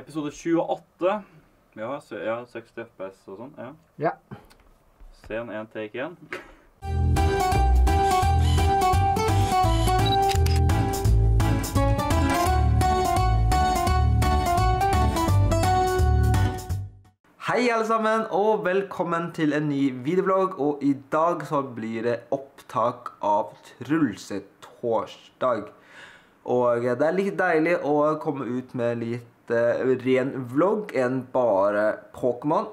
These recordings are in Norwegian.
Episode 28. Ja, ja 60 FPS og sånn. Ja. Ja. Scene 1, take 1. Hei alle sammen, og velkommen til en ny videoblogg. Og i dag så blir det opptak av Trulsetorsdag. Og det er litt deilig å komme ut med litt eh, ren vlogg enn bare Pokémon.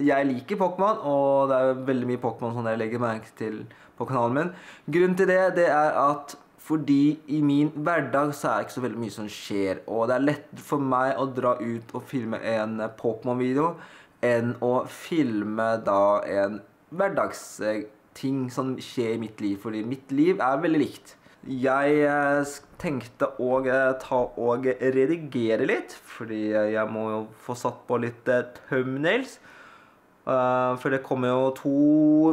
Jeg liker Pokémon, og det er veldig mye Pokémon som jeg legger merke til på kanalen min. Grunnen til det, det er at fordi i min hverdag så er det ikke så veldig mye som skjer. Og det er lett for meg å dra ut og filme en Pokémon-video enn å filme da en hverdagsting som skjer i mitt liv. Fordi mitt liv er veldig likt. Jeg eh, tenkte å eh, ta og redigere litt, fordi jeg må jo få satt på litt eh, thumbnails. For det kommer jo to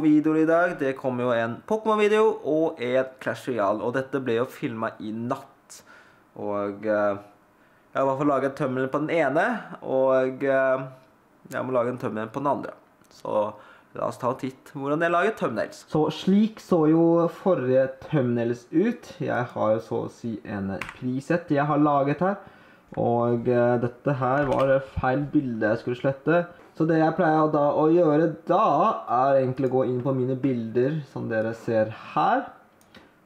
videoer i dag. Det kommer jo en Pokémon-video og en Clash Royale. Og dette ble jo filma i natt. Og jeg har i hvert fall laget thumbnail på den ene, og jeg må lage en thumbnail på den andre. Så la oss ta en titt hvordan jeg lager thumbnails. Så slik så jo forrige thumbnails ut. Jeg har så å si en preset jeg har laget her. Og eh, dette her var feil bilde jeg skulle slette. Så det jeg pleier da å gjøre da, er egentlig å gå inn på mine bilder, som dere ser her.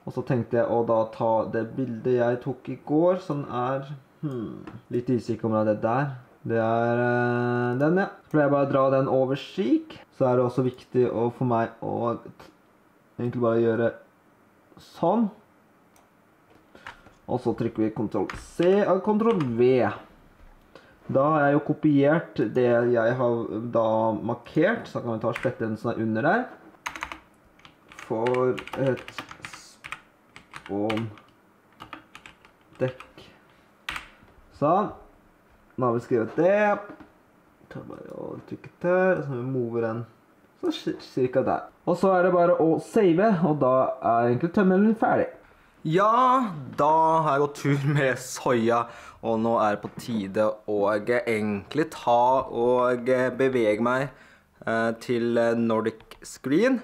Og så tenkte jeg å da ta det bildet jeg tok i går, som er hmm, Litt usikker om det er det der. Det er eh, den, ja. Så pleier jeg bare å dra den over slik. Så er det også viktig for meg å egentlig bare gjøre sånn. Og så trykker vi Ctrl C og Ctrl V. Da har jeg jo kopiert det jeg har da markert, så kan vi ta slette den som er under der. For et spåndekk. Sånn. Nå har vi skrevet det. Tar bare og trykke der, så vi mover den så cirka der. Og så er det bare å save, og da er egentlig tømmelen ferdig. Ja, da har jeg gått tur med soya, og nå er det på tide å egentlig ta og bevege meg eh, til Nordic Screen.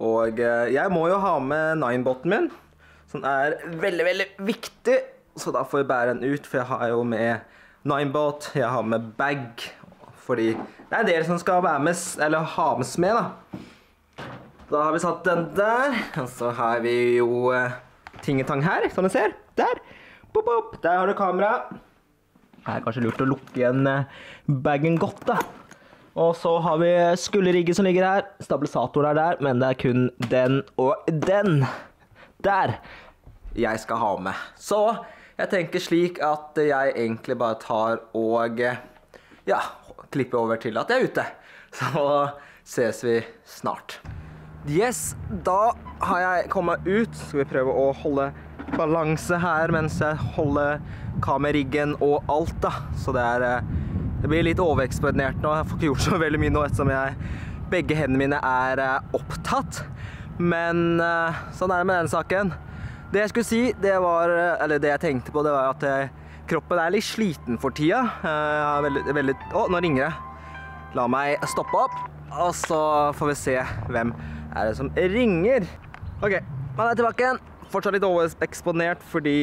Og eh, jeg må jo ha med Nineboten min, som er veldig, veldig viktig. Så da får jeg bære den ut, for jeg har jo med Ninebot, jeg har med bag. Fordi det er en del som skal være med, eller ha med med, da. Da har vi satt den der, og så har vi jo eh, tingetang her, som du ser. Der. Pop, pop. Der har du kamera. Det er kanskje lurt å lukke igjen eh, bagen godt, da. Og så har vi skulderrigget som ligger her. Stabilisatoren er der, men det er kun den og den der jeg skal ha med. Så jeg tenker slik at jeg egentlig bare tar og ja, klipper over til at jeg er ute. Så ses vi snart. Yes, da har jeg kommet ut. Skal vi prøve å holde balanse her mens jeg holder kamerariggen og alt, da. Så det er Det blir litt overeksponert nå. Jeg får ikke gjort så veldig mye nå ettersom jeg begge hendene mine er eh, opptatt. Men eh, sånn er det med den saken. Det jeg skulle si, det var Eller det jeg tenkte på, det var at eh, kroppen er litt sliten for tida. Eh, veldig, veldig Å, nå ringer det. La meg stoppe opp, og så får vi se hvem er det som ringer. OK, man er tilbake igjen. Fortsatt litt overeksponert fordi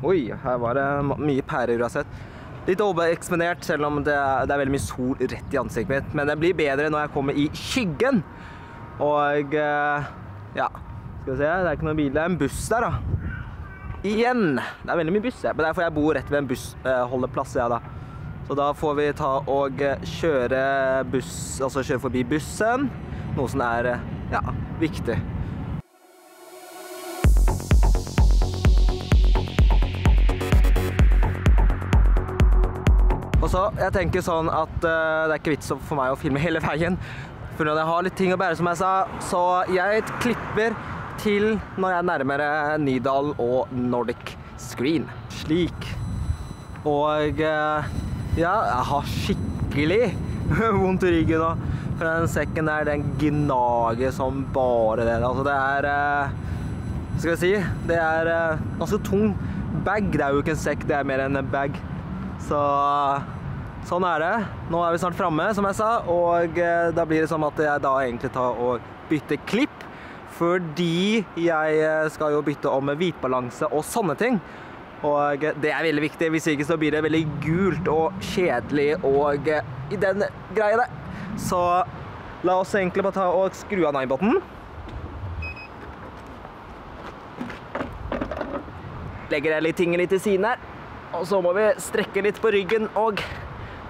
Oi, her var det mye pærer uansett. Litt overeksponert selv om det er, det er veldig mye sol rett i ansiktet mitt. Men det blir bedre når jeg kommer i skyggen. Og eh, ja, skal vi se, det er ikke noen bil. Det er en buss der, da. Igjen. Det er veldig mye buss. Men det er fordi jeg bor rett ved en bussholdeplass, jeg, da. Så da får vi ta og eh, kjøre buss, altså kjøre forbi bussen. Noe som er, eh, ja, viktig. Og så, jeg tenker sånn at eh, det er ikke vits for meg å filme hele veien. For når jeg har litt ting å bære, som jeg sa. Så jeg klipper til når jeg er nærmere Nydalen og Nordic Screen. Slik. Og eh, ja, jeg har skikkelig vondt i ryggen nå. For den sekken der, den gnager som bare det. Altså, det er Hva Skal jeg si Det er eh, ganske tung bag. Det er jo ikke en sekk, det er mer enn en bag. Så sånn er det. Nå er vi snart framme, som jeg sa, og eh, da blir det sånn at jeg da egentlig tar og bytter klipp. Fordi jeg eh, skal jo bytte om hvitbalanse og sånne ting. Og eh, det er veldig viktig, hvis ikke så blir det veldig gult og kjedelig og eh, i den greia der. Så la oss egentlig bare ta og skru av Nineboten. Legger jeg litt ting litt til siden her. Og så må vi strekke litt på ryggen og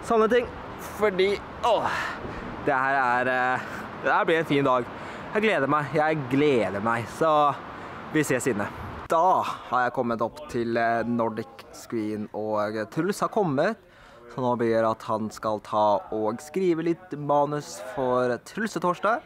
sånne ting. Fordi åh, det her er Det her blir en fin dag. Jeg gleder meg. Jeg gleder meg. Så vi ses inne. Da har jeg kommet opp til eh, Nordic Screen, og Truls har kommet. Så nå blir det at han skal ta og skrive litt manus for Trulsetorsdag.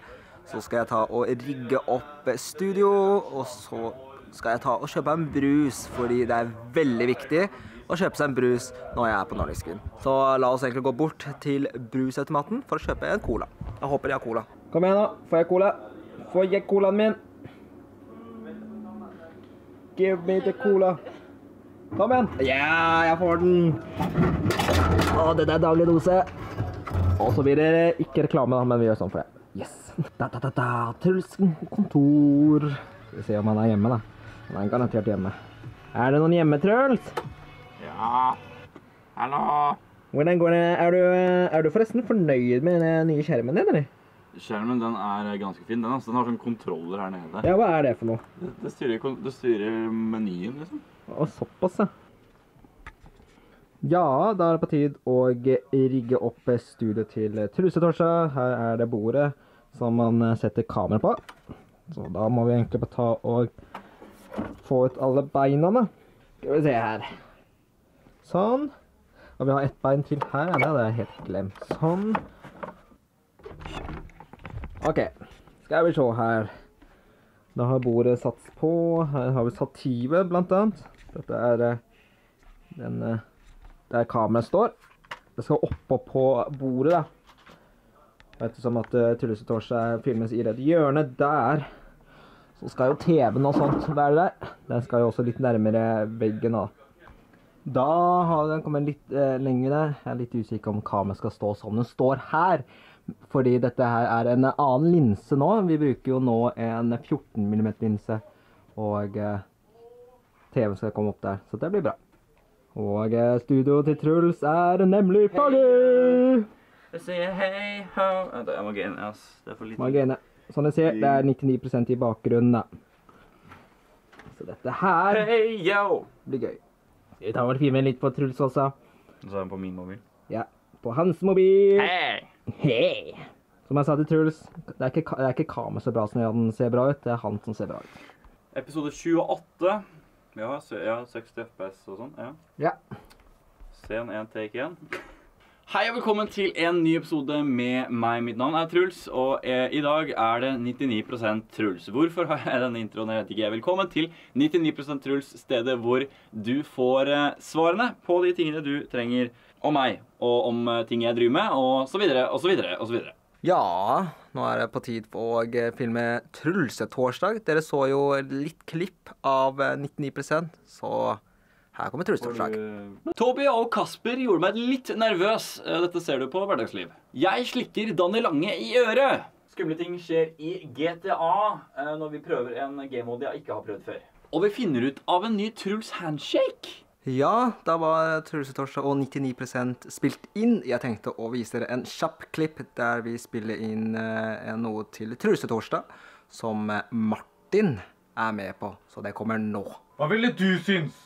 Så skal jeg ta og rigge opp studio, og så skal jeg ta og kjøpe en brus, fordi det er veldig viktig å kjøpe seg en brus når jeg er på Nordic Screen. Så la oss egentlig gå bort til brusautomaten for å kjøpe en cola. Jeg håper de har cola. Kom igjen, da. Får jeg cola? Får jeg colaen min? Give me the cola. Kom igjen. Ja, jeg får den. Å, dette er daglig dose. Og så blir det ikke reklame, da, men vi gjør sånn for det. Yes. Da, da, da, da. Truls kontor. Skal vi se om han er hjemme, da. Han er garantert hjemme. Er det noen hjemme, Truls? Ja. Hallo. Hvordan går det? Er du, er du forresten fornøyd med den nye skjermen din, eller? Skjermen den er ganske fin. Den, altså. den har sånn kontroller her nede. Ja, hva er det for noe? Det, det, styrer, det styrer menyen, liksom. Å, såpass, ja. Ja, da er det på tide å rigge opp studioet til Trusetorsdag. Her er det bordet som man setter kamera på. Så da må vi egentlig bare ta og få ut alle beina, da. Skal vi se her. Sånn. Og vi har ett bein til her. Ja, det hadde jeg helt glemt. Sånn. OK. Skal vi se her. Da har bordet satt på. Her har vi stativet, blant annet. Dette er eh, den eh, der kameraet står. Det skal oppå på bordet, da. Ettersom at uh, Tullesetorsdag filmes i det hjørne der, så skal jo TV-en og sånt være der. Den skal jo også litt nærmere veggen. da. Da har den kommet litt eh, der. Jeg er litt usikker om kameraet skal stå som den står her. Fordi dette her er en annen linse nå. Vi bruker jo nå en 14 mm linse. Og eh, TV skal komme opp der, så det blir bra. Og eh, studio til Truls er nemlig ferdig! Jeg sier hei ho Vent, Jeg må gaine, ass. Det er for lite. Margene. Som dere ser, det er 99% i bakgrunnen, da. Så dette her hey, yo! blir gøy. Vi tar vel filmen litt på Truls også. Og Så er den på min mobil. Ja, på hans mobil. Hei! Hei! Som jeg sa til Truls, det er ikke, det er ikke Kame så bra som gjør den ser bra ut, det er han som ser bra ut. Episode 28. Ja, se, ja 60 FPS og sånn. Ja. Ja. Scen 1, take 1. Hei og velkommen til en ny episode med meg. Mitt navn er Truls, og eh, i dag er det 99% Truls. Hvorfor har jeg denne introen? Jeg vet ikke. Velkommen til 99% Truls, stedet hvor du får eh, svarene på de tingene du trenger om meg, og om eh, ting jeg driver med, og så videre, og så videre, og så videre. Ja, nå er det på tid for å eh, filme Trulsetorsdag. Dere så jo litt klipp av eh, 99 så her kommer Trulsetorsdag. Toby og Kasper gjorde meg litt nervøs. Eh, Dette ser du på Hverdagsliv. Jeg slikker Danny Lange i øret. Skumle ting skjer i GTA eh, når vi prøver en game-mode jeg ikke har prøvd før. Og vi finner ut av en ny Truls handshake. Ja, da var Trusetorsdag og 99% spilt inn. Jeg tenkte å vise dere en kjapp klipp der vi spiller inn eh, noe til Trusetorsdag som eh, Martin er med på. Så det kommer nå. Hva ville du syns?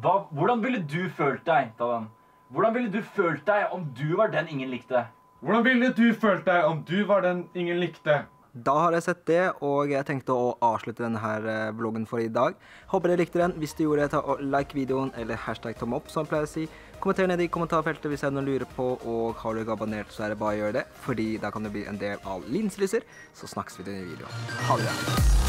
Hva, hvordan ville du følt deg, Davan? Hvordan ville du følt deg om du var den ingen likte? Hvordan ville du følt deg om du var den ingen likte? Da har jeg sett det, og jeg tenkte å avslutte denne eh, vloggen for i dag. Håper dere likte den. Hvis du gjorde det, ta og like videoen, eller hashtag tomme opp, som jeg pleier å si. Kommenter ned i kommentarfeltet hvis jeg har noen lurer på, og har du ikke abonnert, så er det bare å gjøre det, fordi da kan du bli en del av Linslyser. Så snakkes vi i denne videoen. Ha det bra.